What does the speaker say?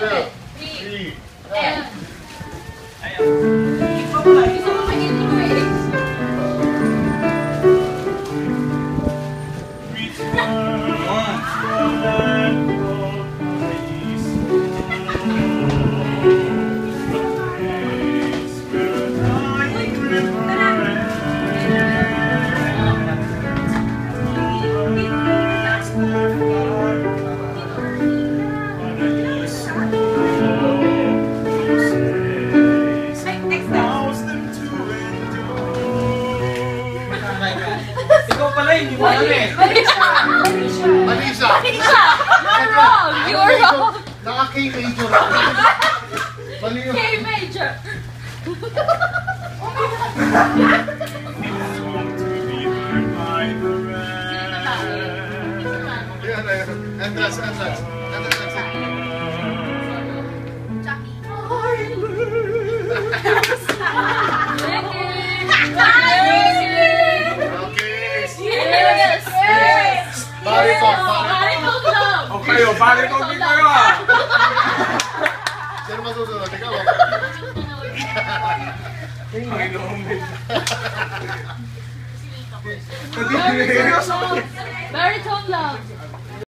two, Three. three. Ikaw pala yun, yung ano eh. Mali siya. Mali siya. Mali siya. Mali siya. You're wrong. You're wrong. Naka-K major ako. Mali yun. K major. Yan. Entrance, entrance. Entrance, pero pare con mi cagada. Ser más oso de la. Ay, no, hombre. Baritone love.